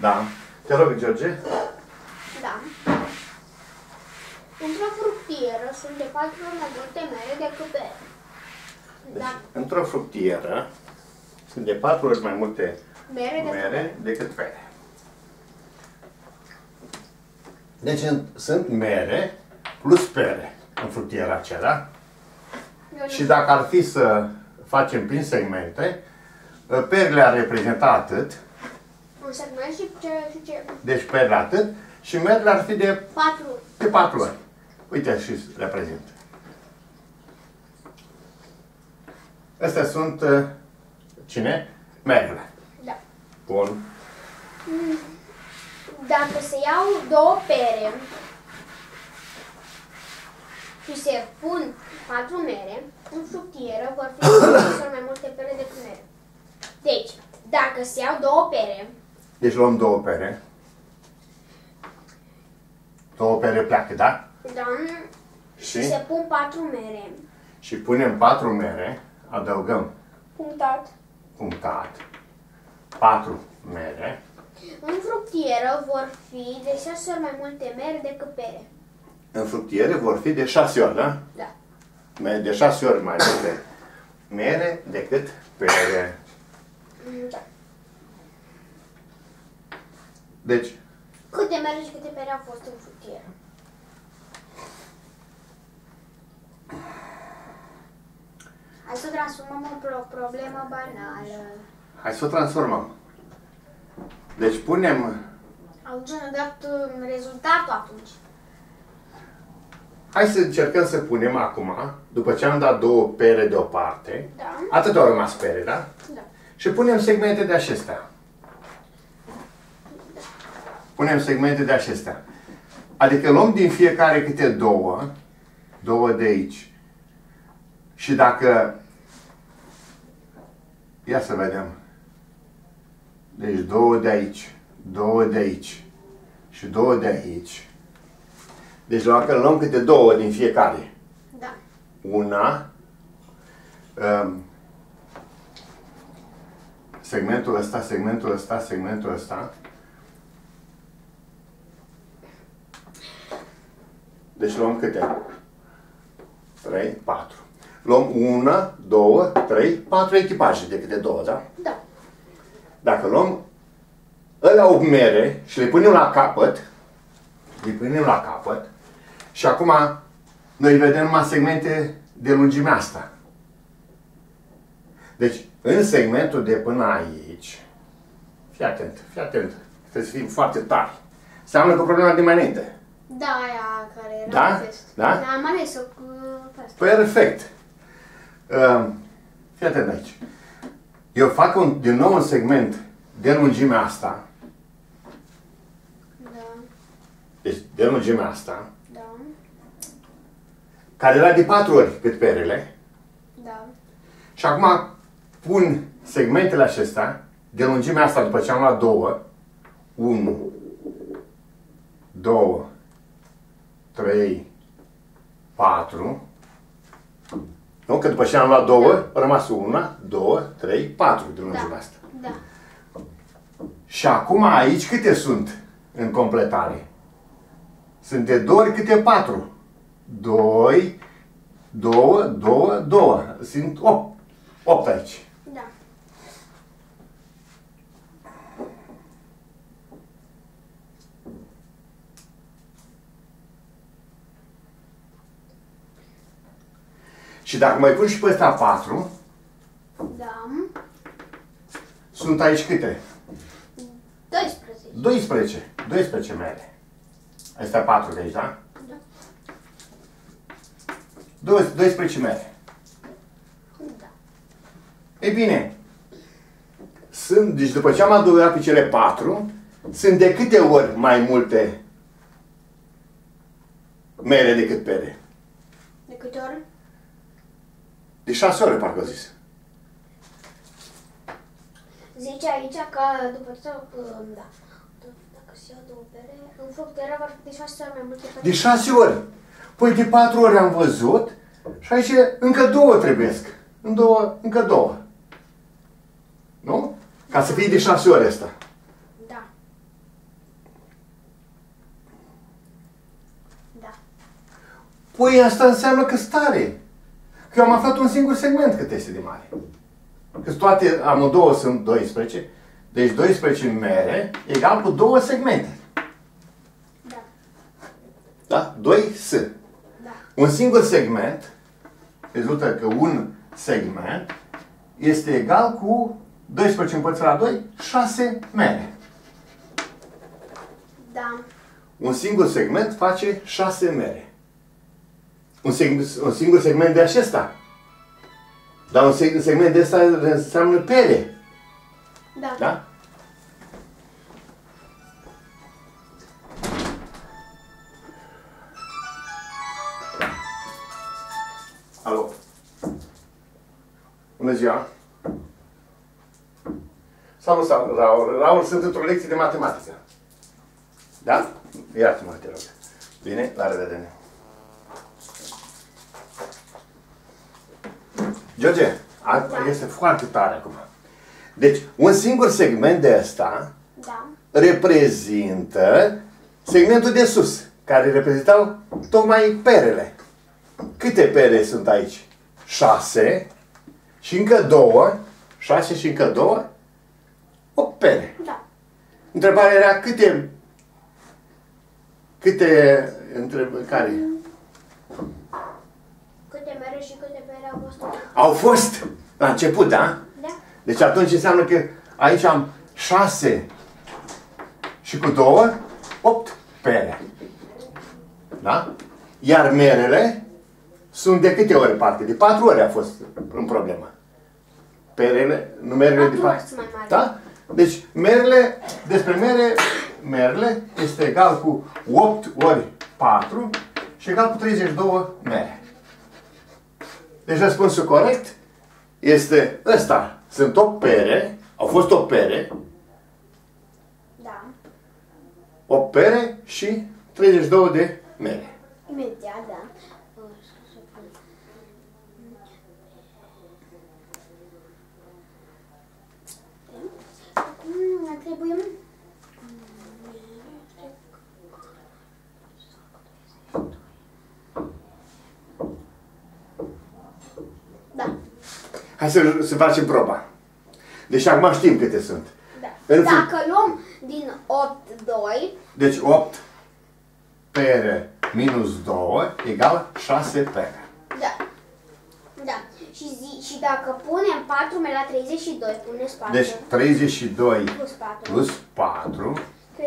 Da. Te rog, George. Da. Într-o fructieră sunt de patru ori mai multe mere decât pere. Deci, Da. într-o fructieră sunt de patru ori mai multe Mere decât mere decât pere. Deci în- sunt mere plus pere în fructiera aceea. Eu Și nu- dacă ar fi să facem prin segmente, perele ar reprezenta atât, Un segment și ce, și ce? Deci perele atât, și merele ar fi de, Patru. de patru ori. Uite și reprezint. Astea sunt, uh, cine? Merele. Da. Bun. Dacă se iau două pere și se pun patru mere, în fructieră vor fi de mai multe pere decât mere. Deci, dacă se iau două pere, Deci luăm două pere. Două pere pleacă, da? da, Și, și se pun patru mere, și punem patru mere, adăugăm punctat, punctat, patru mere, în fructieră vor fi de șase ori mai multe mere decât pere. în fructiere vor fi de șase ori, da? Da. Me- De șase ori mai multe mere decât pere. Da. Deci, Câte mere și câte pere au fost în fructieră? Hai să transformăm o pro- problemă banală. hai să o transformăm. Deci punem, Atunci ne dat uh, rezultatul atunci. hai să încercăm să punem acum, după ce am dat două pere deoparte, Da. atât au rămas pere, da? Da. Și punem segmente de acestea. Punem segmente de acestea. Adică luăm din fiecare câte două, două de aici. Și dacă, ia să vedem. Deci două de aici, două de aici și două de aici. Deci dacă luăm câte două din fiecare. Da. Una, um, segmentul ăsta, segmentul ăsta, segmentul ăsta. Deci luăm câte? 3, 4. Luăm una, două, trei, patru echipaje de câte două, da? Da. Dacă luăm ăla 8 mere și le punem la capăt, le punem la capăt și acum noi vedem numai segmente de lungimea asta. Deci, în segmentul de până aici, fii atent, fii atent, trebuie să fim foarte tari. Seamănă cu problema de mai înainte. Da, aia care era Da? pe test. Da? Da, am ales-o cu pe asta. Perfect. Uh, fii atent aici. Eu fac un, din nou un segment de lungimea asta, Da. deci de lungimea asta, Da. care era de patru ori cât perele, Da. și acum pun segmentele acestea de lungimea asta după ce am luat două, 1, 2, 3, 4, nu? Că după ce am luat două, a rămas una, două, trei, patru de lungimea Da. asta. Da. Și acum aici câte sunt în completare? Sunt de două ori câte patru. Doi, două, două, două. Sunt opt. Opt aici. Da. Și dacă mai pun și pe ăsta patru, Da. sunt aici câte? 12. 12. 12 mere. Astea patru de aici, da? Da. 12 mere. Da. Ei bine, sunt, deci după ce am adăugat pe cele patru, sunt de câte ori mai multe mere decât pere? De câte ori? De șase ore, parcă zis. Zice aici că după tot, um, da, dacă se iau două bere, în foc de rav de șase ore? mai multe. De șase ori? Păi de patru ore am văzut și aici încă două trebuiesc. În două, încă două. Nu? Ca să fie de șase ore asta. Da. Da. Păi asta înseamnă că stare. Că eu am aflat un singur segment cât este de mare. Că toate amândouă sunt 12. Deci 12 mere egal cu două segmente. Da. Da? 2 S. Da. Un singur segment rezultă că un segment este egal cu 12 împărțit la 2, 6 mere. Da. Un singur segment face 6 mere. Un, seg- un singur segment de acesta. Dar un seg- segment de ăsta înseamnă pere. Da. Da? Alo. Bună ziua. Salut, salut, Raul. Raul, sunt într-o lecție de matematică. Da? Iartă-mă, te rog. Bine, la revedere. George, a- este foarte tare acum. Deci, un singur segment de ăsta Da. reprezintă segmentul de sus, care reprezentau tocmai perele. Câte pere sunt aici? Șase și încă două, șase și încă două, o pere. Da. Întrebarea era câte, câte, întreb, care? Câte mere și câte pere au fost? Au fost la început, da? Da. Deci atunci înseamnă că aici am 6 și cu 2, 8 pere. Da? Iar merele sunt de câte ori parte? De 4 ori a fost în problemă. Perele, numerele de Patru ori 4. sunt mai mari. Da? Deci merele, despre mere, merele este egal cu 8 ori 4 și egal cu 32 mere. Deci răspunsul corect este ăsta. Sunt 8 pere, au fost 8 pere, Da. 8 pere și 32 de mere. Imediat, da. Acum mai trebuie Da, Hai să, să facem proba. Deci acum știm câte sunt. da. În fun- Dacă luăm din 8, 2, Deci 8 pere minus 2 egal 6 pere. da. Da. Și, zi, și dacă punem 4 mere la 32, puneți 4. Deci 32 Plus 4. plus 4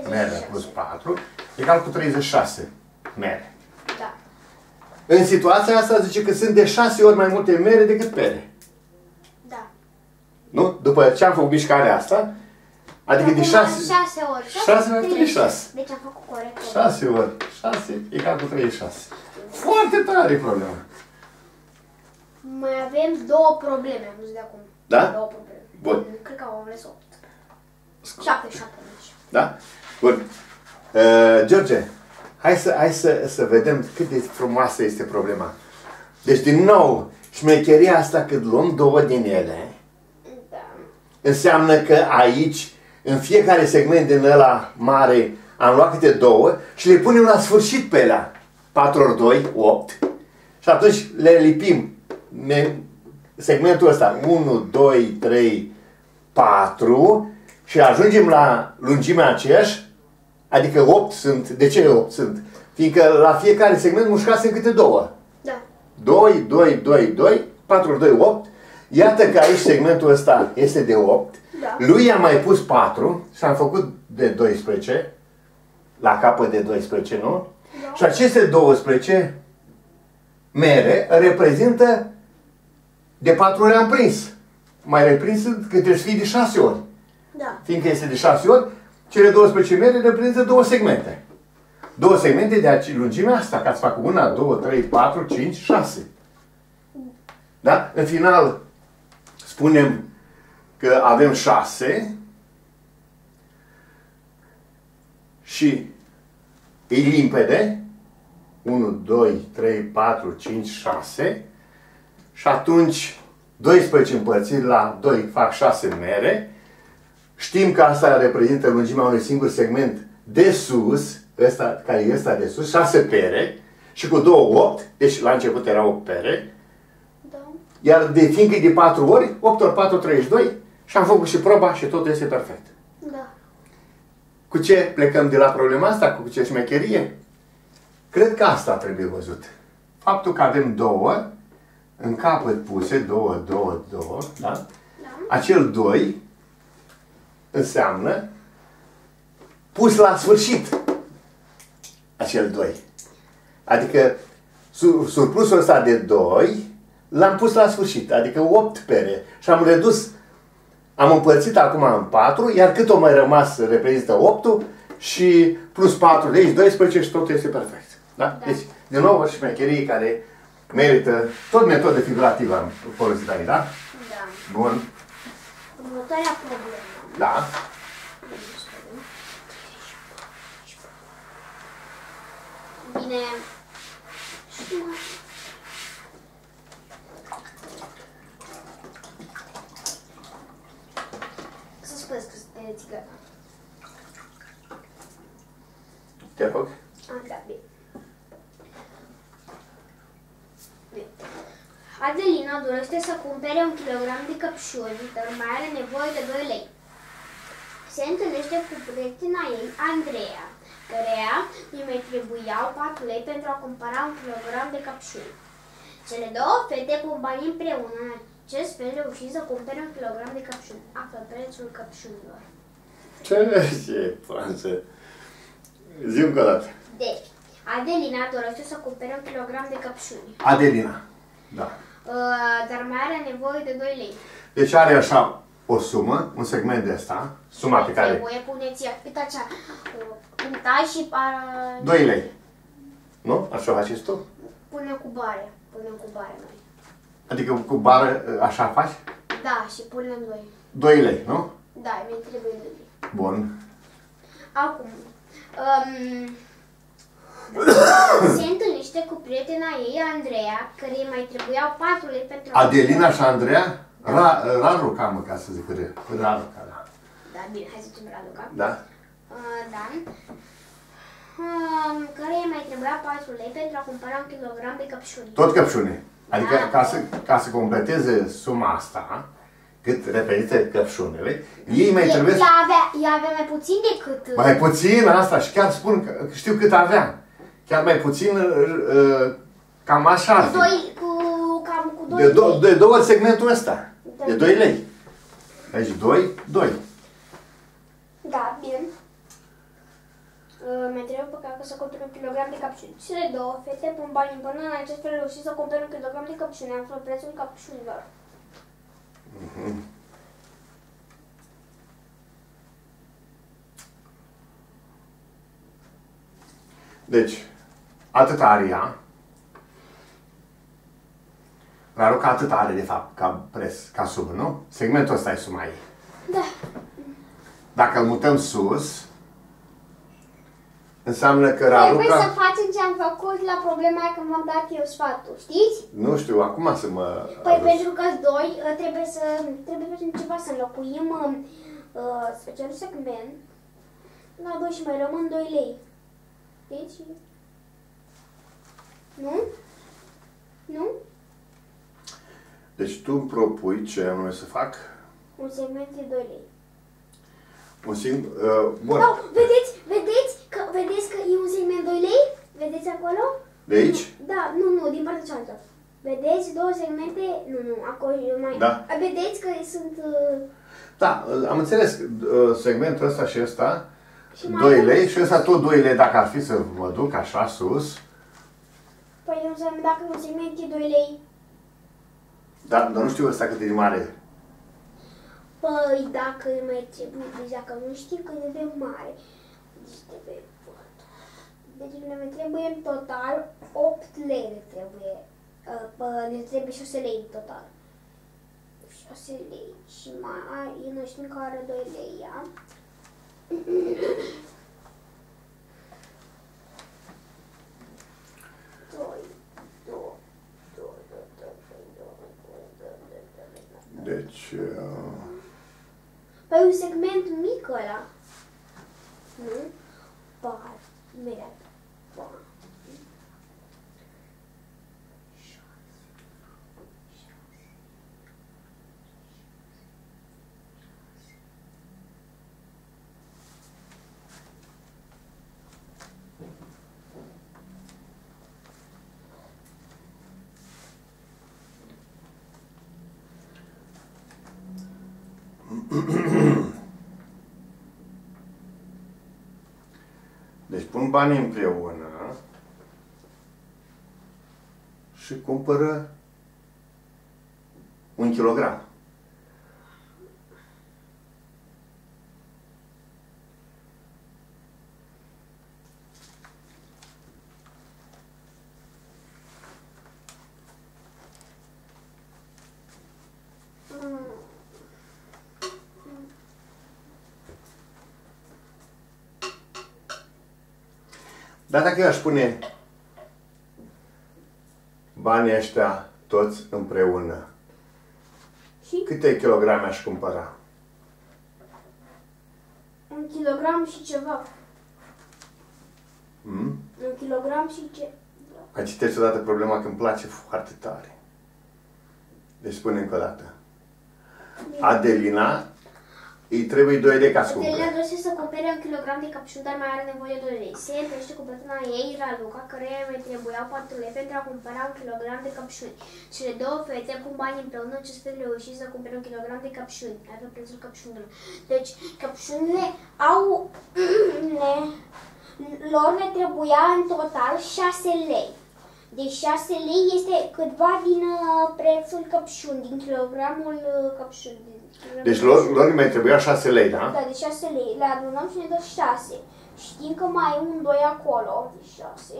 mere 36. plus 4 egal cu 36 mere. Da. În situația asta zice că sunt de 6 ori mai multe mere decât pere. Da. Nu? După ce am făcut mișcarea asta, adică de 6, 6 ori 6 ori 36. Deci am făcut corect. 6 ori 6 egal cu 36. Foarte tare problema. Mai avem două probleme, am văzut de acum. Da? Două probleme. Bun. Cred că au ales 8. 7, 7, deci. Da? Bun. Uh, George, hai să, hai să, să vedem cât de frumoasă este problema. Deci, din nou, șmecheria asta când luăm două din ele, Da. Înseamnă că aici, în fiecare segment din ăla mare, am luat câte două și le punem la sfârșit pe alea. 4 ori 2, 8. Și atunci le lipim. Ne, segmentul ăsta, 1, 2, 3, 4 și ajungem la lungimea aceeași, adică 8 sunt. De ce 8 sunt? Fiindcă la fiecare segment mușcase câte două. Da. 2, 2, 2, 2, 4, 2, 8. Iată că aici segmentul ăsta este de 8. Da. Lui am mai pus 4 și am făcut de 12. La capăt de 12, nu? Da. Și aceste 12 mere reprezintă de 4 ori am prins. Mai reprins că trebuie să fie de 6 ori. Da. Fiindcă este de 6 ori, cele 12 mere reprezintă două segmente. Două segmente de ace- lungimea asta, ca să facă una, două, trei, patru, cinci, șase. Da? În final, spunem că avem șase și e limpede. 1, 2, 3, 4, 5, 6. Și atunci 12 împărțit la 2 fac 6 mere. Știm că asta reprezintă lungimea unui singur segment de sus, ăsta, care e ăsta de sus, 6 pere. și cu 2, 8, deci la început era 8 pere, Da. Iar de fiindcă e de 4 ori, 8 ori 4, 32, și am făcut și proba și totul este perfect. Da. Cu ce plecăm de la problema asta? Cu ce șmecherie? Cred că asta trebuie văzut. Faptul că avem două în capăt puse, două, două, două, da? Da. Acel 2 înseamnă pus la sfârșit acel 2. Adică sur- surplusul ăsta de 2 l-am pus la sfârșit, adică 8 pere. Și am redus, am împărțit acum în 4, iar cât o mai rămas reprezintă 8 și plus 4 de aici, 12 și totul este perfect. Da? Da. Deci, din nou, o șmecherie care merită tot metodă figurativă am folosit aici, da? Da. Bun. Următoarea problemă. Da. Bine. Și mai... Să spuneți că sunteți gata. Te rog. Ah, da, bine. Bine. Adelina dorește să cumpere un kilogram de căpșuni, dar mai are nevoie de 2 lei. Se întâlnește cu prietena ei, Andreea, căreia îi mai trebuiau 4 lei pentru a cumpăra un kilogram de căpșuni. Cele două fete pun bani împreună, în acest fel reușit să cumpere un kilogram de căpșuni. Află prețul căpșunilor. Ce, ce față. Zi încă o dată. Deci, Adelina dorește să cumpere un kilogram de căpșuni. Adelina. Da. Uh, dar mai are nevoie de 2 lei. Deci are așa o sumă, un segment de asta, suma pe care... Trebuie, puneți cât așa, uh, punta și uh, 2 lei. Nu? Așa faci tu? pune cu bare. Punem cu bare noi. Adică cu bară așa faci? Da, și punem 2. 2 lei, nu? Da, mi trebuie 2 lei. Bun. Acum, um, se întâlnește cu prietena ei, Andreea, care îi mai trebuiau 4 lei pentru a- Adelina și Andreea? Ra, Raluca, mă, ca să zic re- Raluca, da. Da, bine, hai să zicem Raluca. Da? Uh, da. Um, care îi mai trebuia 4 lei pentru a cumpăra un kilogram de căpșuni. Tot căpșune. Adică Da. ca să, ca să completeze suma asta, cât reprezintă căpșunele, ei mai E- trebuie... Ea avea, ea avea mai puțin decât... uh, Mai puțin asta și chiar spun că știu cât avea. Chiar mai puțin, uh, cam așa ar fi. Doi, cu, cam cu 2 De, do- de două ori segmentul ăsta. Da. De 2 lei. Deci 2, 2. Da, bine. Uh, mi trebuie pe care să cumpere un kilogram de căpșuni. Cele două fete pun bani până în acest fel reușit să cumpere un kilogram de căpșuni. Află prețul căpșunilor. Deci, atât are ea. Raluca atât are, de fapt, ca preț, ca sumă, nu? Segmentul ăsta e suma ei. Da. Dacă îl mutăm sus, înseamnă că Trebuie Raluca... să facem ce am făcut la problema aia când m-am dat eu sfatul, știți? Nu știu, acum să mă... Păi arăți. pentru că doi uh, trebuie să trebuie să facem ceva să înlocuim uh, uh, specialul segment la 2 și mai rămân 2 lei. Deci nu? Nu? Deci tu îmi propui ce anume să fac? Un segment de 2 lei. Un singur... Uh, bun. Oh, vedeți, vedeți că vedeți că e un segment 2 lei? Vedeți acolo? De aici? Da, nu, nu, din partea cealaltă. Vedeți două segmente? Nu, nu, acolo e mai... Da. Vedeți că sunt... Uh, Da, uh, am înțeles. uh, Segmentul ăsta și ăsta, Și mai 2 avem- lei și ăsta tot 2 lei dacă ar fi să mă duc așa sus. păi nu înseamnă dacă un segment e 2 lei. Dar, dar nu știu ăsta cât e de mare. Păi dacă îi mai trebuie, deci dacă nu știi cât e de mare, niște pe vot. Deci ne trebuie în total 8 lei ne trebuie. Uh, ne trebuie 6 lei în total. 6 lei și mai eu nu știu care 2 lei ia. Deci... Uh... Păi un segment mic ăla. Nu? Mira, pun banii împreună și cumpără un kilogram. Dar dacă eu aș pune banii ăștia toți împreună, Și câte kilograme aș cumpăra? un kilogram și ceva. Hmm? Un kilogram și ce... Ai citești odată problema că îmi place foarte tare. Deci spune încă o dată. Adelina, îi trebuie 2 de ca să Adelina cumpere. dorește să cumpere un kilogram de căpșuni, dar mai are nevoie de 2 lei. Se întâlnește cu prietena ei, Raluca, care îi trebuiau 4 lei pentru a cumpăra un kilogram de căpșuni. Cele două fete pun bani împreună ce să reuși să cumpere un kilogram de căpșuni. Iată prețul căpșunilor. Deci, căpșunile au... le, lor le trebuia în total 6 lei. Deci 6 lei este câtva din uh, prețul căpșun, din kilogramul uh, căpșun. din kilogramul Deci lor, lor îi mai trebuia 6 lei, da? da, de 6 lei. Le adunăm și ne dă 6. Știm că mai e un 2 acolo, de 6.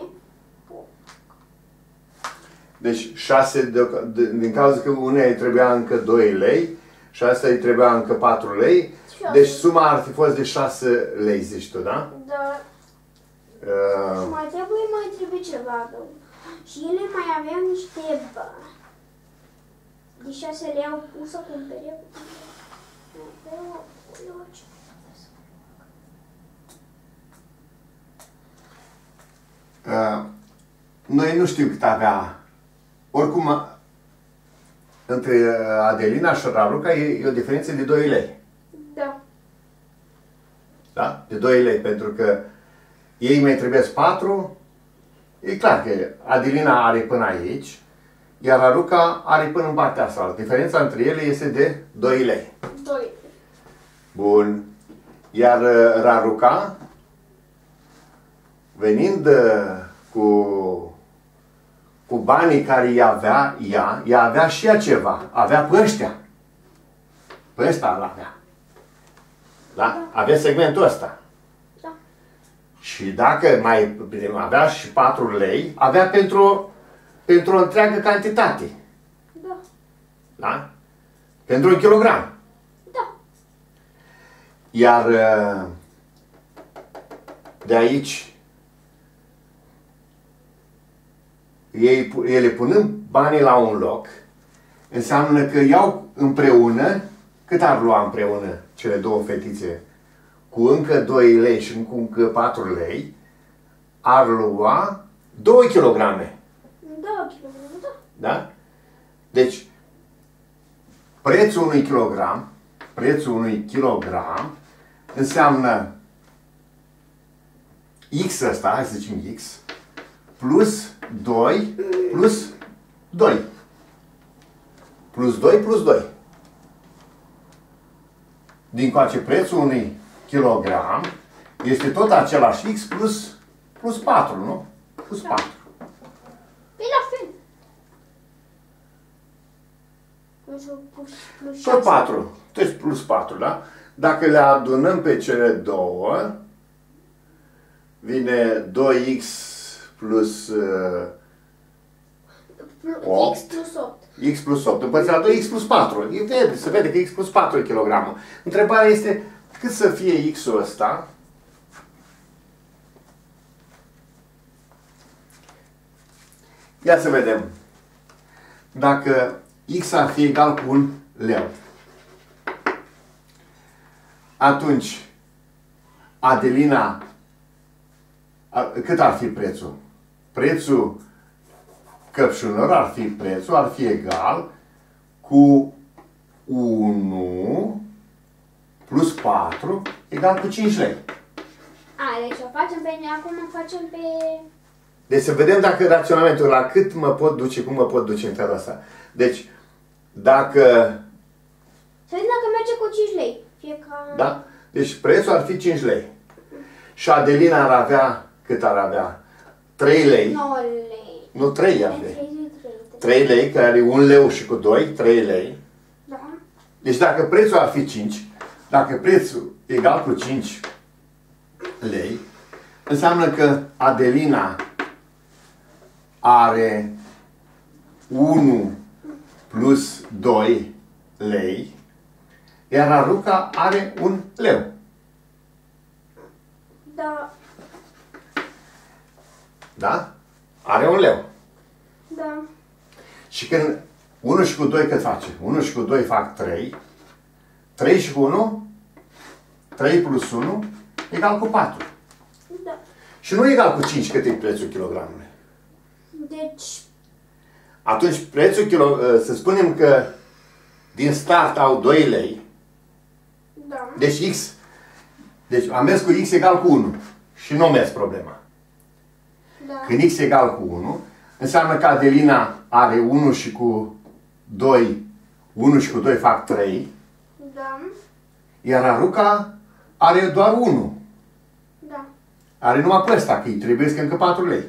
Deci 6 de, de, din cauza că unei îi trebuia încă 2 lei și asta îi trebuia încă 4 lei. Șase. Deci suma ar fi fost de 6 lei, zici tu, da? Dar Uh, mai trebuie, mai trebuie ceva. Da. Și ele mai aveau niște bani. De 6 lei au pus să cumpere. Aveau acolo ce- uh, noi nu știu cât avea. Oricum, uh, între uh, Adelina și Raluca e, e o diferență de 2 lei. Da. Da? De 2 lei, pentru că ei mai trebuie 4. E clar că Adelina are până aici, iar Raluca are până în partea asta. Diferența între ele este de 2 lei. 2. Bun. Iar uh, Raluca, venind uh, cu, cu banii care îi avea ea, ea avea și ea ceva. Avea pe ăștia. Pe ăsta îl avea. Da? Avea segmentul ăsta. Da. Și dacă mai avea și 4 lei, avea pentru, pentru o întreagă cantitate. Da. Da? Pentru un kilogram. Da. Iar uh, de aici, ei, pu- ele punând banii la un loc, înseamnă că iau împreună, cât ar lua împreună cele două fetițe? Cu încă 2 lei și cu încă 4 lei, ar lua 2 kilograme. Da, kilogram, da. Da? Deci, prețul unui kilogram, prețul unui kilogram înseamnă X ăsta, hai să zicem X, plus 2, plus 2. Plus 2, plus 2. Din coace prețul unui kilogram este tot același X plus, plus 4, nu? Plus 4. Păi la fel. Plus, plus, plus Tot 4. Deci plus 4, da? Dacă le adunăm pe cele două, vine 2x plus uh, Plus, Opt. X plus 8. x plus 8 împărțit la 2x plus 4. E vede, se vede că x plus 4 e kilogramul. Întrebarea este cât să fie x-ul ăsta Ia să vedem. Dacă x ar fi egal cu un leu, atunci Adelina, a- cât ar fi prețul? Prețul căpșunilor ar fi prețul, ar fi egal cu 1 plus 4 egal cu 5 lei. A, deci o facem pe acum o facem pe... Deci să vedem dacă raționamentul la cât mă pot duce, cum mă pot duce în felul ăsta. Deci, dacă Să vedem dacă merge cu 5 lei. Fiecare... Da? Deci prețul ar fi 5 lei. Și Adelina ar avea, cât ar avea? 3 lei. 9 lei. Nu 3 ar 3, fi. 3, 3 lei, care are 1 leu și cu 2, 3 lei. Da. Deci dacă prețul ar fi 5, dacă prețul e egal cu 5 lei, înseamnă că Adelina are 1 plus 2 lei, iar Aruca are un leu. Da. Da? Are un leu. Da. Și când 1 și cu 2 cât face? 1 și cu 2 fac 3. 3 și cu 1, 3 plus 1, egal cu 4. Da. Și nu egal cu 5 cât e prețul kilogramului. Deci, Atunci prețul kilo, să spunem că din start au 2 lei, da. Deci X, deci am mers cu X egal cu 1 și nu a mers problema. Da. Când X egal cu 1, înseamnă că Adelina are 1 și cu 2, 1 și cu 2 fac 3, Da. iar Aruca are doar 1. Da. Are numai pe ăsta, că îi trebuie încă 4 lei.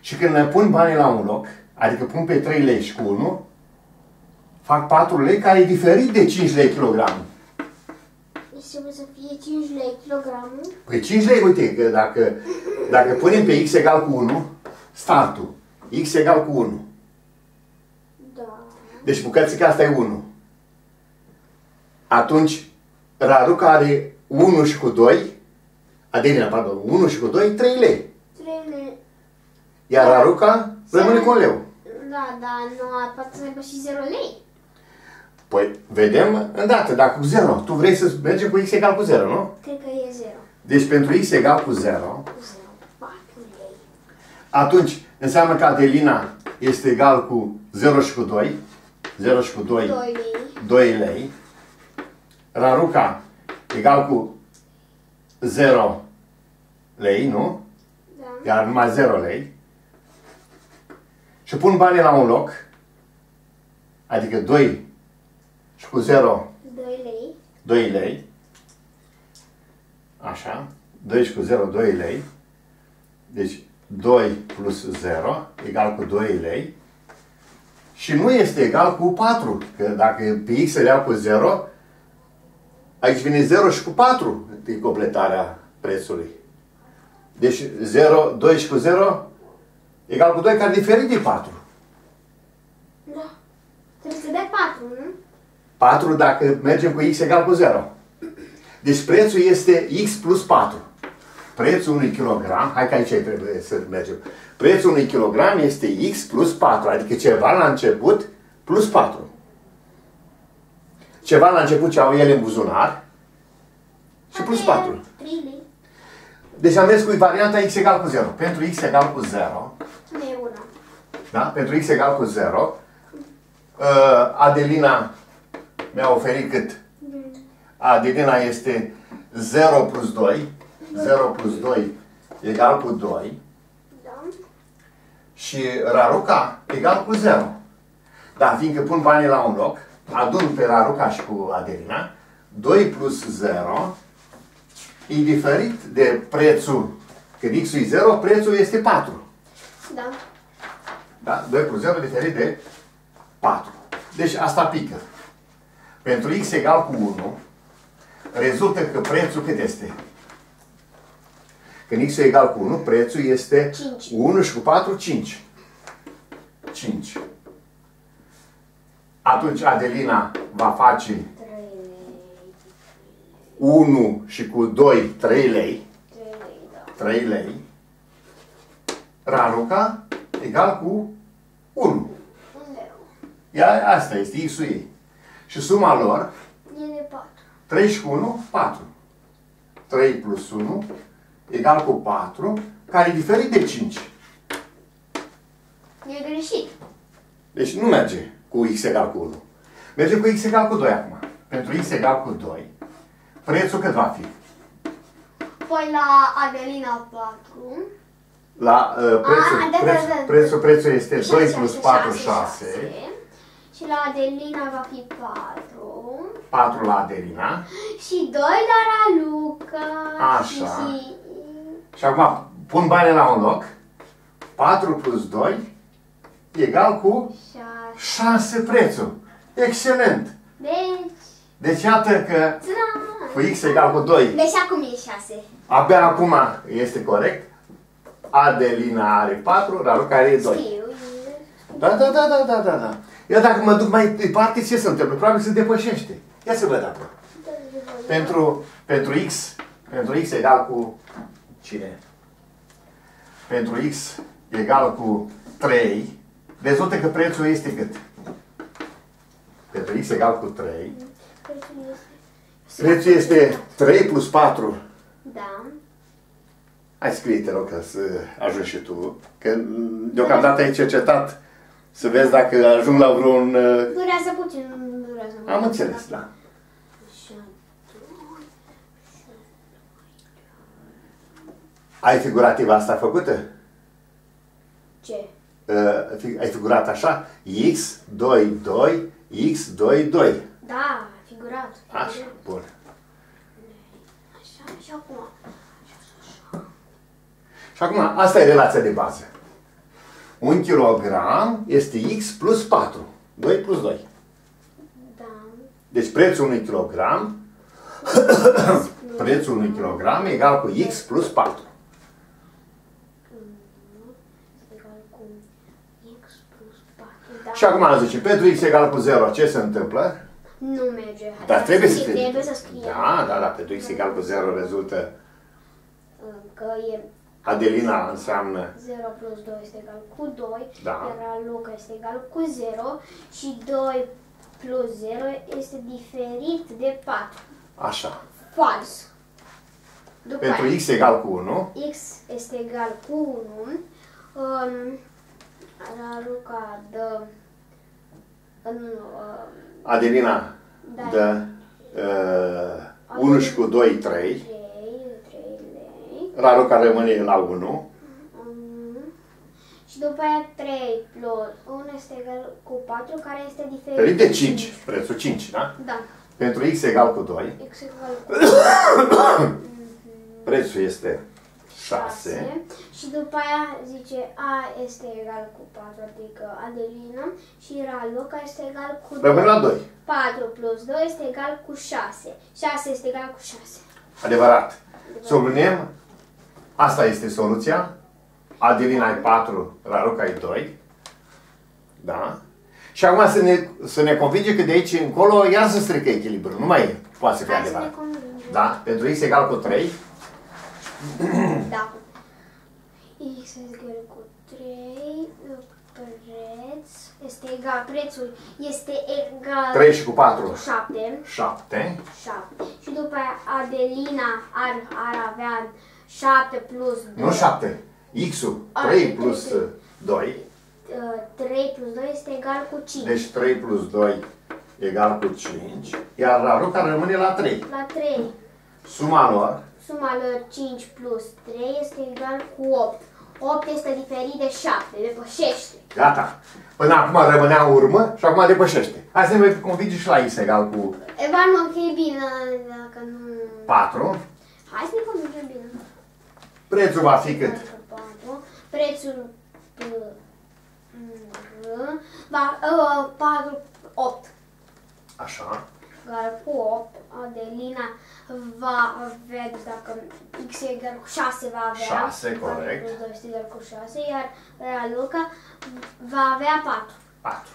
Și când ne pun banii la un loc, adică pun pe 3 lei și cu 1, fac 4 lei, care e diferit de 5 lei kilogramul. Deci trebuie să fie 5 lei kilogramul. Păi 5 lei, uite, că dacă, dacă punem pe x egal cu 1, startul, x egal cu 1. Da. Deci bucățica asta e 1. Atunci, Raruca are 1 și cu 2, Adelina, pardon, 1 și cu 2, 3 lei. 3 lei. Iar Raruca rămâne cu un leu. Da, da, nu, poate să aibă și 0 lei. Păi, vedem îndată, dacă cu 0. Tu vrei să mergem cu x egal cu 0, nu? Cred că e 0. Deci pentru x egal cu 0, 0. 4 lei. atunci înseamnă că Adelina este egal cu 0 și cu 2. 0 și cu 2, 2 lei. 2 lei. Raruca egal cu 0 lei, nu? Da. Iar numai 0 lei. Și pun banii la un loc, adică 2 și cu 0, 2 lei. 2 lei. Așa. 2 și cu 0, 2 lei. Deci 2 plus 0 egal cu 2 lei. Și nu este egal cu 4. Că dacă pe x se iau cu 0, aici vine 0 și cu 4 de completarea prețului. Deci 0, 2 și cu 0 egal cu 2, care e diferit de 4. Da. Trebuie să dai 4, nu? 4 dacă mergem cu x egal cu 0. Deci prețul este x plus 4. Prețul unui kilogram, hai că aici trebuie să mergem. Prețul unui kilogram este x plus 4, adică ceva la început plus 4. Ceva la început ce au ele în buzunar și plus 4. 3 lei. Deci am mers cu varianta x egal cu 0. Pentru x egal cu 0, Nu e una. da? Pentru x egal cu 0, uh, Adelina mi-a oferit cât? Adelina este 0 plus 2. 0 plus 2 egal cu 2. Da. Și Raruca egal cu 0. Dar fiindcă pun banii la un loc, adun pe Raruca și cu Adelina, 2 plus 0 e diferit de prețul, când x e 0, prețul este 4. Da. Da? 2 plus 0 diferit de 4. Deci asta pică. Pentru x egal cu 1, rezultă că prețul cât este? Când x e egal cu 1, prețul este Cinci. 1 și cu 4, 5. 5. Atunci Adelina va face 3 lei. 1 și cu 2, 3 lei. 3 lei, da. 3 lei. Raluca egal cu 1. Un leu. Ea, asta este x-ul ei. Și suma lor, E de 4. 3 și cu 1, 4. 3 plus 1 egal cu 4, care e diferit de 5. E greșit. Deci nu merge cu x egal cu 1. Merge cu x egal cu 2 acum. Pentru x egal cu 2, prețul cât va fi? Păi la Adelina 4. La uh, prețul, Ah, da, da, prețul, da. prețul, prețul este 2 6, plus 6, 4, 6, 6. Și la Adelina va fi 4. 4 la Adelina. Și 2 la Raluca. Așa. Și, Și acum pun banii la un loc. 4 plus 2 egal cu 6. 6 prețul. Excelent! Deci, Deci iată că da. cu x egal cu 2. Deci acum e 6. Abia acum este corect. Adelina are 4, Raluca are 2. Știu. Da, da, da, da, da, da, da. Eu dacă mă duc mai departe, ce se întâmplă? Probabil se depășește. Ia să văd acum. Pentru, pentru x, pentru x egal cu cine? Pentru x egal cu 3, rezultă că prețul este cât? Pentru x egal cu 3, prețul este 3 plus 4. Da. Hai scrie, te rog, ca să ajungi și tu. Că deocamdată ai cercetat să vezi dacă ajung la vreun... uh, Durează puțin, nu durează mult. Am înțeles, da. Așa. Ai figurativa asta făcută? Ce? Uh, fi- ai figurat așa? X, 2, 2, X, 2, 2. Da, figurat. Așa, figurat. bun. Așa, și acum. Și acum, asta e relația de bază. Un kilogram este X plus 4. 2 plus 2. Da. Deci prețul unui kilogram, prețul unui kilogram e egal cu X plus 4. Egal cu x plus 4. Da. Și acum zice, pentru X egal cu 0, ce se întâmplă? Nu merge. Dar trebuie să fie. Trebuie să scrie. Da, da, da, pentru X egal cu 0 rezultă Că e Adelina înseamnă 0 plus 2 este egal cu 2, Da. iar Luca este egal cu 0 și 2 plus 0 este diferit de 4. așa. Fals. După Pentru aia, X egal cu 1, x este egal cu 1, um, Luca dă în, um, Adelina Da. dă uh, 1 și cu 2, 3. 3, 3 lei. Raluca rămâne la 1. Um, și după aia 3 plus 1 este egal cu 4, care este diferit Ferit de 5, prețul 5, da? Da. Pentru X egal cu 2, X egal cu prețul este 6. 6 și după aia zice A este egal cu 4, adică Adelina și Raluca este egal cu 2. Rămâne la 2. 4 plus 2 este egal cu 6. 6 este egal cu 6. Adevărat. Subliniem, asta este soluția. Adelina ai 4, Raluca ai 2. Da? Și acum să ne, să ne convinge că de aici încolo iar să strică echilibrul. Nu mai poate să fie Hai să ne adevărat. convingem. Da? Pentru X egal cu 3, Da. X este egal cu 3, preț este egal, prețul este egal 3 și cu 4, 7, 7. 7. Și după aia Adelina ar, ar avea 7 plus 2. Nu 7. X-ul, A, 3 trei, plus trei. 2. 3 plus 2 este egal cu 5. Deci 3 plus 2 egal cu 5. Iar Raluca rămâne la 3. La 3, Suma lor, suma lor 5 plus 3 este egal cu 8. 8 este diferit de 7, depășește. gata. Până acum rămânea în urmă și acum depășește. Hai să ne mai convinge și la X egal cu Eva, nu, că e bine, dacă nu... 4. Hai să ne convingem bine. Prețul va fi cât? Dacă 4, prețul p, r, va, uh, 4, 8. Așa. Egal cu 8, Adelina va avea, deci dacă x e egal cu 6 va avea. 6, 4 corect. plus 2 este egal cu 6, iar Raluca va avea 4. 4.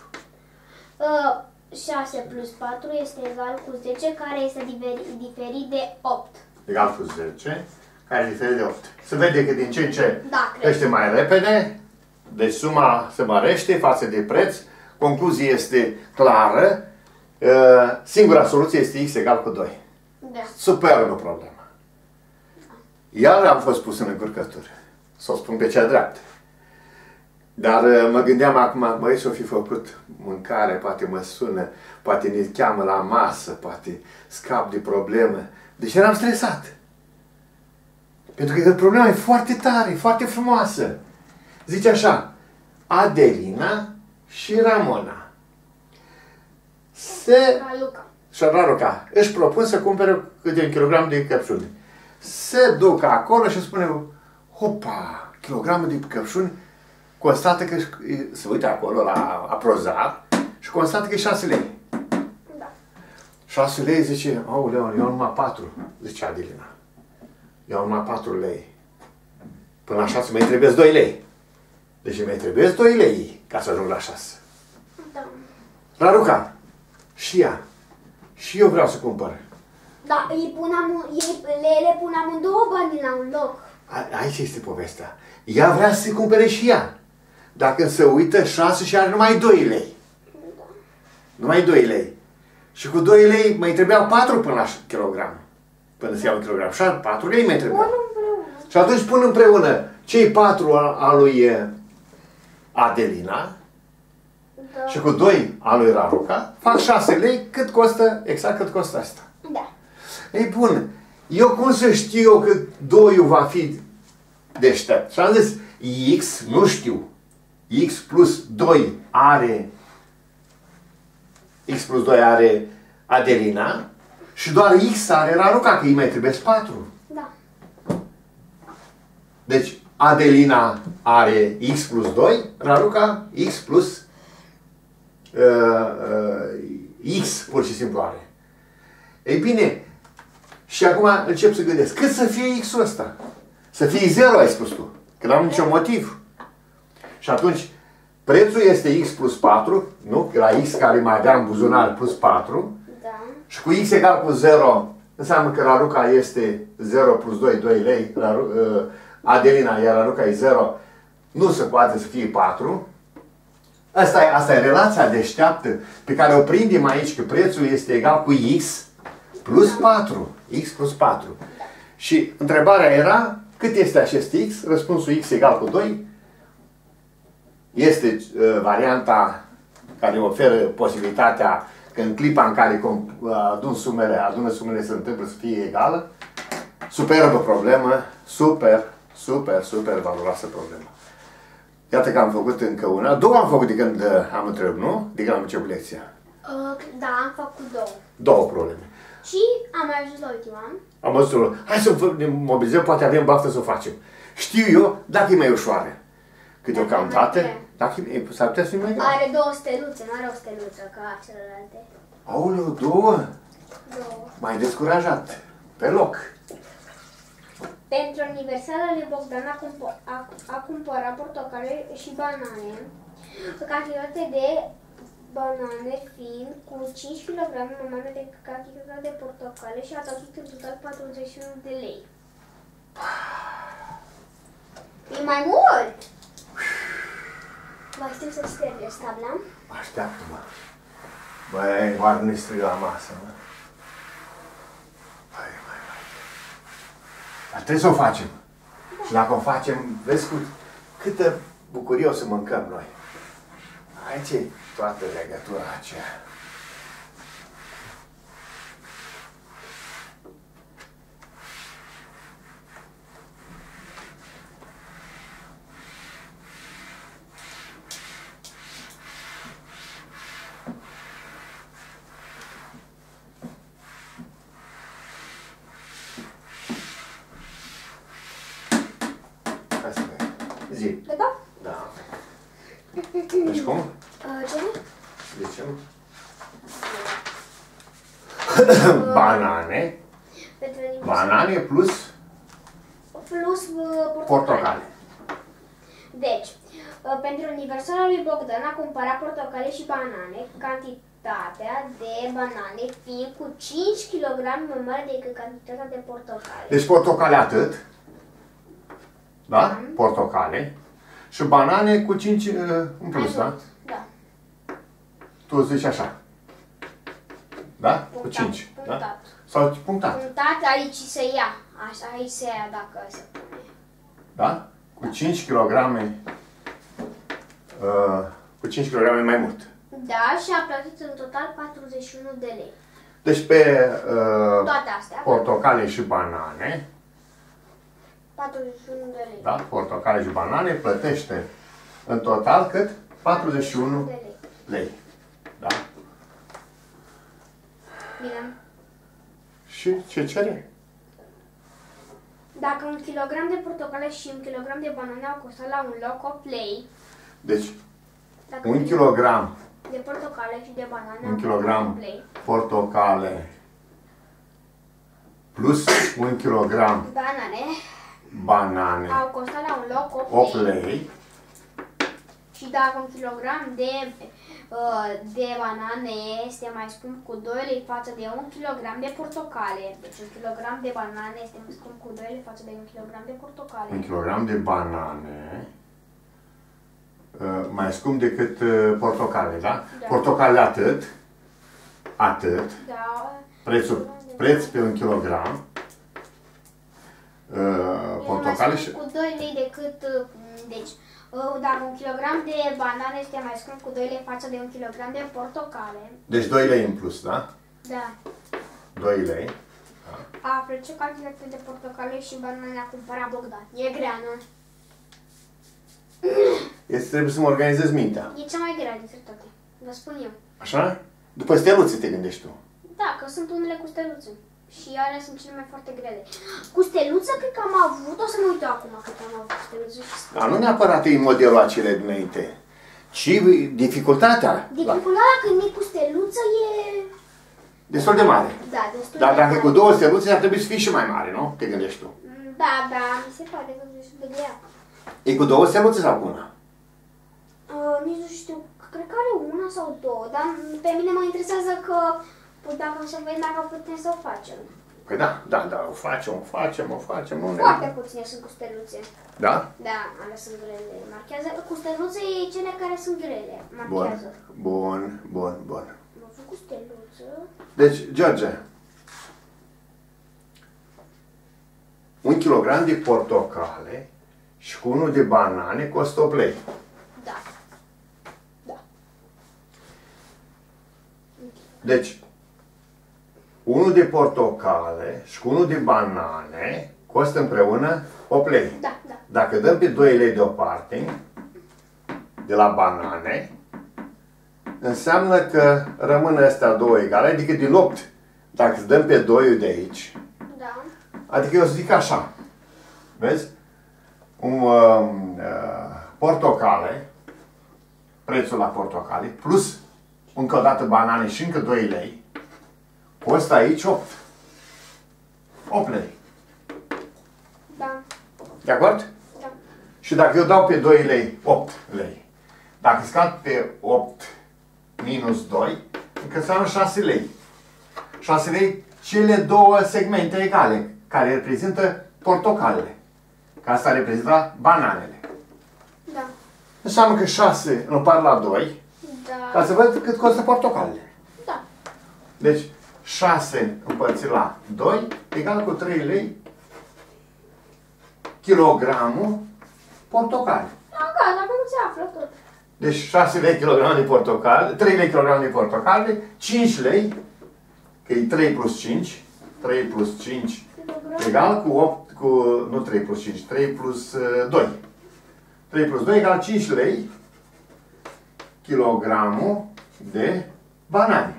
Uh, 6 plus 4 este egal cu 10, care este diferit, diferit de 8. Egal cu 10. Care e diferit de 8. Se vede că din ce în ce Da, cred. crește mai repede. Deci suma se mărește față de preț. Concluzia este clară. Uh, Singura soluție este X egal cu 2. Da. Superbă problemă. Iar am fost pus în încurcătură. Să o spun pe cea dreaptă. Dar uh, mă gândeam acum, măi, s-o fi făcut mâncare, poate mă sună, poate ne cheamă la masă, poate scap de problemă. Deci eram stresat. Pentru că problema e foarte tare, e foarte frumoasă. Zice așa, Adelina și Ramona se Raluca. și Raluca își propun să cumpere câte un kilogram de căpșuni. Se duc acolo și spune, hopa, kilogramul de căpșuni constată că se uită acolo la aprozar și constată că e 6 lei. Da. 6 lei zice, aoleu, eu numai 4, zice Adelina. Eu numai 4 lei. Până la 6 mai trebuie 2 lei. Deci mai trebuie 2 lei ca să ajung la 6. Da. Raluca, și ea. Și eu vreau să cumpăr. Da, îi pun amu- ei, le, le pun amândouă banii la un loc. A- Aici este povestea. Ea vrea să se cumpere și ea. Dacă se uită 6 și are numai 2 lei. Numai 2 lei. Și cu 2 lei mai trebuiau 4 până la kilogram. Până să iau un kilogram. Și 4 lei mai Pun trebuiau. împreună. Și atunci pun împreună cei 4 a, a lui e, Adelina Da. și cu 2 a lui Raluca, fac 6 lei cât costă, exact cât costă asta. Da. Ei bun, eu cum să știu eu că 2 va fi deștept? Și am zis, X, nu știu, X plus 2 are, X plus 2 are Adelina și doar X are Raluca, că îi mai trebuie 4. Da. Deci Adelina are X plus 2, Raluca X plus uh, uh, X, pur și simplu are. Ei bine, și acum încep să gândesc, cât să fie X-ul ăsta? Să fie 0, ai spus tu, că n-am niciun motiv. Și atunci, prețul este X plus 4, nu? La X care mai avea în buzunar plus 4, Da. Și cu x egal cu 0, înseamnă că Raluca este 0 plus 2, 2 lei, Ralu- uh, Adelina, iar Raluca e 0, nu se poate să fie 4. Asta e, asta e relația deșteaptă pe care o prindem aici, că prețul este egal cu x plus 4. x plus 4. Și întrebarea era, cât este acest x? Răspunsul x egal cu 2. Este uh, varianta care oferă posibilitatea că în clipa în care com- adun sumele, adună sumele se întâmplă să fie egală. Superbă problemă, super, super, super valoroasă problemă. Iată că am făcut încă una. Două am făcut de când uh, am întrebat, nu? De când am început lecția. Uh, da, am făcut două. Două probleme. Și am mai ajuns la ultima. Am văzut hai să fă- ne mobilizăm, poate avem baftă să o facem. Știu eu, dacă e mai ușoară. Câte o Dacă e mai cantate, grea. dacă e, s-ar putea să fie mai greu. Are două steluțe, nu are o steluță ca celelalte. Aoleu, două? Două. Mai descurajat. Pe loc. Pentru aniversarea lui Bogdan a, cump- a, a cumpărat portocale și banane, o cantitate de banane fiind cu 5 kg mai mare decât cantitatea de portocale și a plătit în total 41 de lei. E mai mult! Mai știu să ștergeți tabla? Așteaptă-mă. Băi, oare nu-i strigă la masă, mă? Băi, băi, băi. Dar trebuie să o facem. Și dacă o facem, vezi cu câtă bucurie o să mâncăm noi. Aici e toată legătura aceea. Hai să vedem. Zi. De da? Da. Deci cum? Uh, ce? Zicem. Banane. Pentru aniversare. Banane plus Plus uh, portocale. portocale. Deci, uh, pentru aniversarea lui Bogdan a cumpărat portocale și banane, cantitatea de banane fiind cu 5 kg mai mare decât cantitatea de portocale. Deci portocale atât. Da? Da. Portocale. Și banane cu 5 uh, în plus, Mai da? mult. Da. Tu zici așa. Da? Cu Punctat, 5. Da? punctat. Sau punctat. Punctat aici se ia. Așa, aici se ia dacă se pune. Da? Cu 5 kg uh, cu 5 kg mai mult. Da, și a plătit în total 41 de lei. Deci pe uh, Toate astea. portocale și banane, 41 de lei. da? Portocale și banane plătește în total cât? 41 de lei. lei. Da? Bine. Și ce cere? Dacă un kilogram de portocale și un kilogram de banane au costat la un loc 8 lei, Deci, dacă un kilogram de portocale și de banane un au costat 8 kilogram lei, portocale plus un kilogram banane banane, au costat la un loc 8, 8 lei. lei, Și dacă un kilogram de, uh, de banane este mai scump cu 2 lei față de un kilogram de portocale, deci un kilogram de banane este mai scump cu 2 lei față de un kilogram de portocale. un kilogram de banane uh, mai scump decât uh, portocale, da? Da. Portocale atât, atât, Da, prețul, preț pe un kilogram, uh, e portocale mai și... scump cu 2 lei decât, uh, deci, uh, dacă un kilogram de banane este mai scump cu 2 lei față de un kilogram de portocale, Deci 2 lei în plus, da? da, 2 lei. află ce cantitate de portocale și banane a cumpărat Bogdan. E grea, nu? Este, trebuie să mă organizez mintea. E cea mai grea dintre toate, vă spun eu. Așa? După steluțe te gândești tu. Da, că sunt unele cu steluțe. Și alea sunt cele mai foarte grele. Cu steluță cred că am avut, o să mă uit eu acum cât am avut cu steluță și Dar nu neapărat e modelul acele dinainte, ci dificultatea. La, Dificultatea când e cu steluță e... destul de mare. Da, destul Dar de dacă mare. cu două steluțe ar trebui să fie și mai mare, nu? Te gândești tu. Mm, Da, da, mi se pare că e destul de grea. E cu două steluțe sau cu una? Uh, nici nu știu, cred că are una sau două, dar pe mine mă interesează că păi dacă să vedem dacă putem să o facem. Păi da, da, da, o facem, o facem, o facem, nu ne... Foarte puține sunt cu steluțe. Da? Da, alea sunt grele. Marchează cu steluțe e cele care sunt grele. Bun, Marchează. bun, bun, bun. Am făcut cu steluță. Deci, George, un kilogram de portocale și cu unul de banane costă 8 lei. Da. Da. Deci, unul de portocale și cu unul de banane costă împreună 8 lei. Da, da. Dacă dăm pe 2 lei deoparte, de la banane, înseamnă că rămân astea două egale, adică din 8, dacă dăm pe 2 de aici, Da. adică eu zic așa, vezi? Un uh, uh, portocale, prețul la portocale, plus încă o dată banane și încă 2 lei, costă aici 8. 8 lei. Da. De acord? Da. Și dacă eu dau pe 2 lei, 8 lei. Dacă scad pe 8 minus 2, încă înseamnă 6 lei. 6 lei cele două segmente egale, care reprezintă portocalele. Că asta reprezintă bananele. Da. Înseamnă că 6 împart la 2, ca Da. să văd cât costă portocalele. Da. Deci 6 împărțit la 2 egal cu 3 lei kilogramul portocale. Da, gata, acum se află tot. Deci 6 lei kilogram de portocale, 3 lei kilogram de portocale, 5 lei, că e 3 plus 5, 3 plus 5 Kilogram. egal cu 8, cu, nu 3 plus 5, 3 plus uh, 2. 3 plus 2 egal 5 lei kilogramul de banane.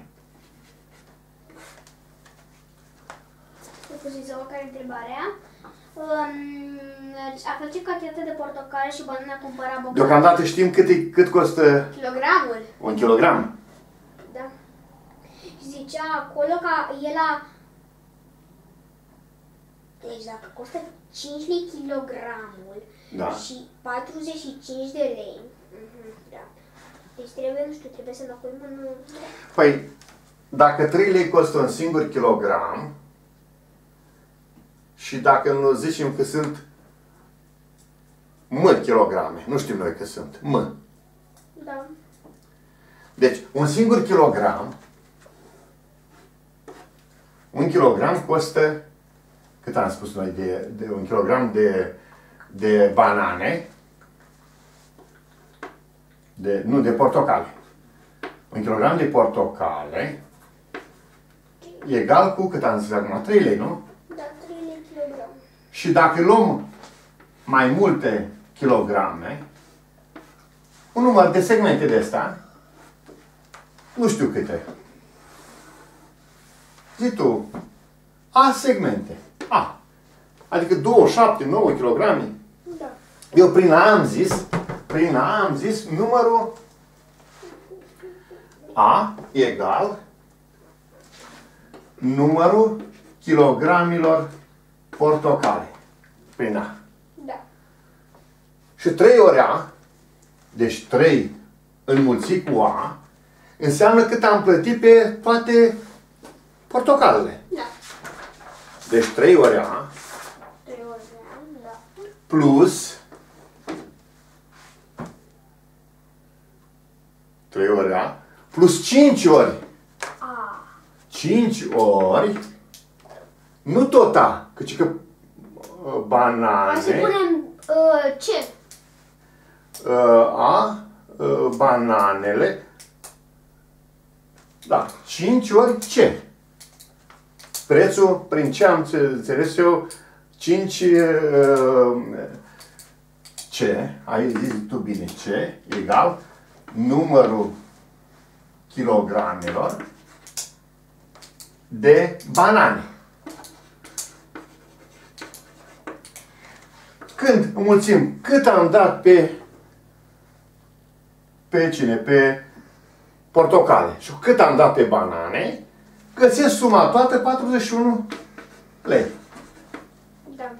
Scuze, o care întrebarea. Um, află ce cantitate de portocale și banane a cumpărat Bogdan? Deocamdată știm cât, e, cât costă Kilogramul. un kilogram. Da. Și zicea acolo că el a... Deci dacă costă 5 lei kilogramul Da. și 45 de lei, mhm, da. Deci trebuie, nu știu, trebuie să înlocuim în... Păi, dacă 3 lei costă un singur kilogram și dacă nu zicem că sunt mă kilograme, nu știm noi că sunt, mă. Da. Deci, un singur kilogram, un kilogram costă, cât am spus noi, de, de un kilogram de, de banane, de, nu, de portocale. Un kilogram de portocale e egal cu, cât am zis acum, 3 lei, nu? Da, 3 lei kilogram. Și dacă luăm mai multe kilograme, un număr de segmente de asta, nu știu câte, zi tu, A segmente. A. Adică 27, 9 kg. Da. Eu prin A am zis, prin A am zis numărul A egal numărul kilogramilor portocale. Prin A. Da. Și 3 ori A, deci 3 înmulțit cu A, înseamnă cât am plătit pe toate portocalele. Da. Deci 3 ori A Trei ori de an, da. plus 3 ori A plus 5 ori. A. 5 ori nu tot A, căci că uh, Hai să banane punem uh, ce? uh, A uh, bananele da, 5 ori ce? Prețul, prin ce am înțe- înțeles eu, 5 uh, ce, ai zis tu bine, ce, egal numărul kilogramelor de banane. Când înmulțim cât am dat pe pe cine? Pe portocale. Și cât am dat pe banane, găsesc suma toată 41 lei. Da.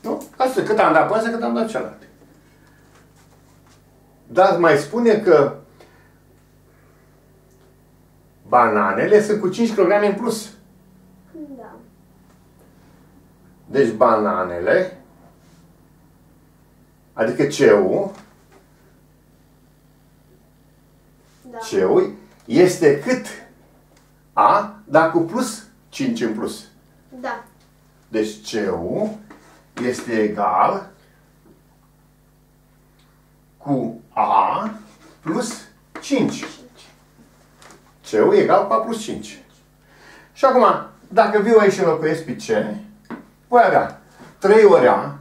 Nu? Asta cât am dat pe asta, cât am dat celălalt. Dar mai spune că bananele sunt cu 5 kg în plus. Da. Deci bananele, adică ceu, Da. ceu este cât A, dar cu plus 5 în plus. Da. Deci ceu este egal cu A plus 5. Ceu e egal cu A plus 5. Și acum, dacă viu aici și înlocuiesc pe C, voi avea 3 ori A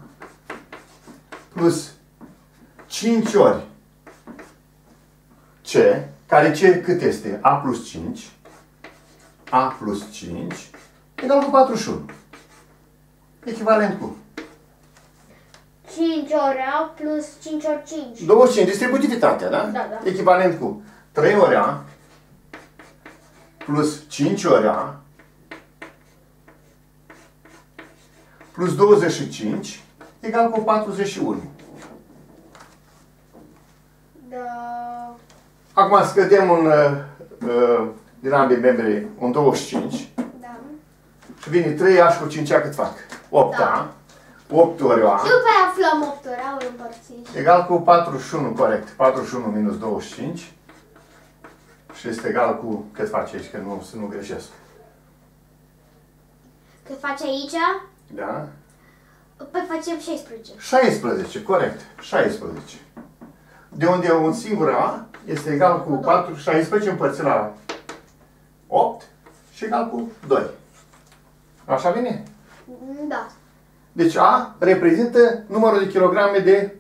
plus 5 ori C, care C cât este? A plus 5. A plus 5 egal cu 41. Echivalent cu 5 ori A plus 5 ori 5. 25, distributivitatea, da? Da, da. Echivalent cu 3 ori A plus 5 ori A plus 25 egal cu 41. Da. Acum scădem un, uh, uh, din ambii membri un 25 Da. și vine 3 A și cu 5 A cât fac? 8 A. Da. 8 ori A Și după aia aflăm 8 ori, au împărțit. egal cu 41, corect. 41 minus 25 și este egal cu, cât face aici, că nu, să nu greșesc. Cât face aici? Da? Păi facem 16. 16, corect. 16. De unde un singur A este egal cu 4, 16 împărțit la 8 și egal cu 2. Așa vine? Da. Deci A reprezintă numărul de kilograme de...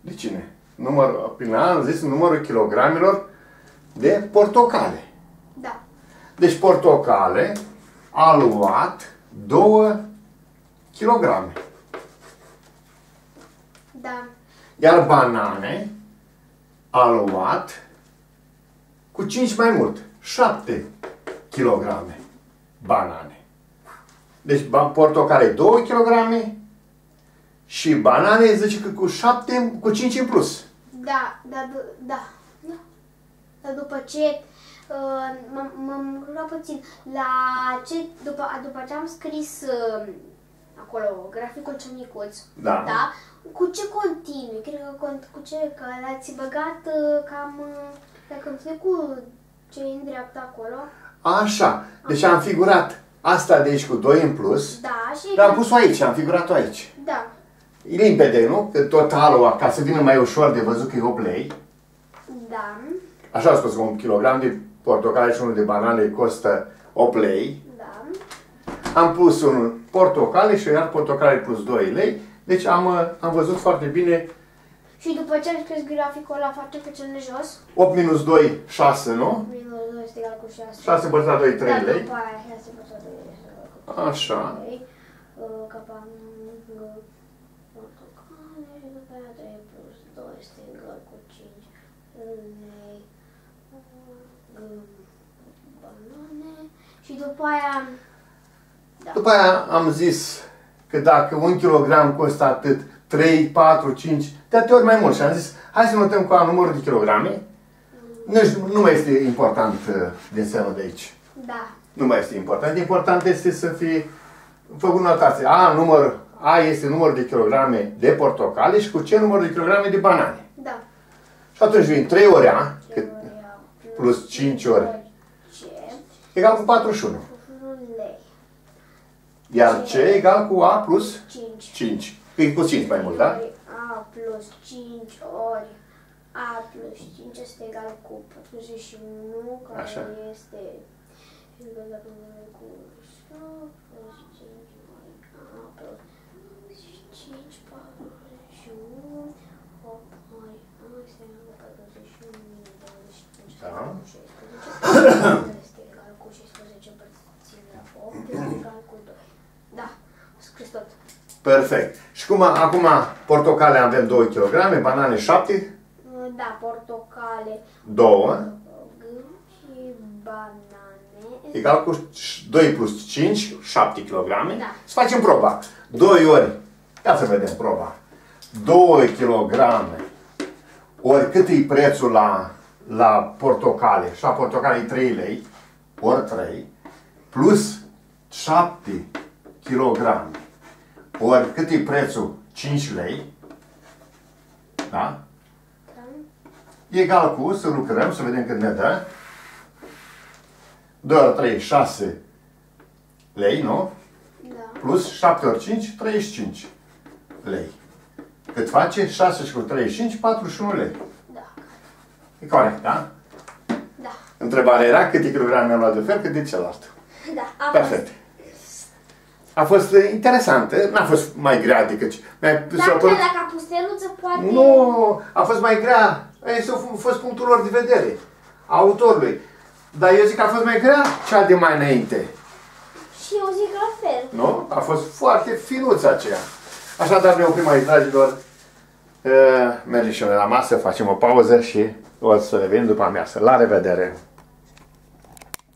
De cine? Număr, prin A am zis numărul kilogramelor de portocale. Da. Deci portocale a luat 2 kilograme. Da. Iar banane a luat cu 5 mai mult, 7 kg banane. Deci ba- portocale 2 kg și banane zice că cu 7, cu 5 în plus. Da, da, da, da. da. Dar după ce uh, m- m-am luat puțin la ce, după, după ce am scris uh, acolo graficul cel micuț, Da. da, cu ce continui? Cred că cont, cu ce, că l-ați băgat uh, cam, uh, dacă continui cu ce e în dreapta acolo. Așa. Deci am figurat asta de aici cu 2 în plus, Da, și... dar am pus-o aici, am figurat-o aici. Da, E limpede, nu? Că totalul, ca să vină mai ușor de văzut că e 8 lei, da, Așa a spus că un kilogram de portocale și unul de banane costă 8 lei. da, Am pus unul portocale și iar portocale plus 2 lei. Deci am, uh, am văzut foarte bine Și după ce am scris graficul ăla, face pe cel de jos. 8 minus 2, 6, nu? Minus 2 este egal cu 6. 6 împărțit la 2, 3 da, lei. după aia 6 pătrat 2 este egal cu Așa. 3. Capangă portocale și după aia 3 plus 2 este egal cu 5 lei. uh, Banane. Și după aia... Da. După aia am zis că dacă un kilogram costă atât, 3, 4, 5, de atâtea ori mai mult. Și am zis, hai să notăm cu numărul de kilograme. Nu, nu mai este important uh, din semnul de aici. Da. Nu mai este important. Important este să fie făcut notație. A, număr, A este numărul de kilograme de portocale și cu ce număr de kilograme de banane. Da. Și atunci vin 3 ori A, cât, Teoria plus 5 ori. Ce? egal cu 41. Un lei. Iar C egal cu A plus 5. 5. E cu 5 mai mult, da? A plus 5 ori A plus 5 este egal cu 41, care Așa. este egal cu 7 plus 5 ori A plus 5, 41, 8 ori A este egal cu 41, minus 25, Da. 16, este egal cu 16 împărțit la 8, este egal cu 2. Da, am scris tot. Perfect. Și cum a- acum portocale avem 2 kg, banane 7, Da, portocale, 2, și banane. egal cu 2 plus 5, 7 kg. Da. Să facem proba. 2 ori, ia să vedem proba. 2 kg ori cât e prețul la, la portocale, și la portocale e 3 lei, ori 3, plus 7 kg ori cât e prețul 5 lei, da? Da? egal cu, să lucrăm, să vedem cât ne dă. 2 ori 3, 6 lei, nu? Da. Plus 7 ori 5, 35 lei. Cât face? 6 și cu 35, 41 lei. Da. E corect, da? Da. Întrebarea era câte kilograme am luat de fel, cât de celălalt. Da. A Perfect. A fost uh, interesantă, n-a fost mai grea decât... Mi-a Dar s-a că părut- la capusteluță poate... Nu, a fost mai grea. Este a fost punctul lor de vedere, a autorului. Dar eu zic că a fost mai grea cea de mai înainte. Și eu zic la fel. Nu? A fost foarte finuță aceea. Așadar ne oprim aici, dragilor. Uh, mergem și noi la masă, facem o pauză și o să revenim după amiază. La revedere!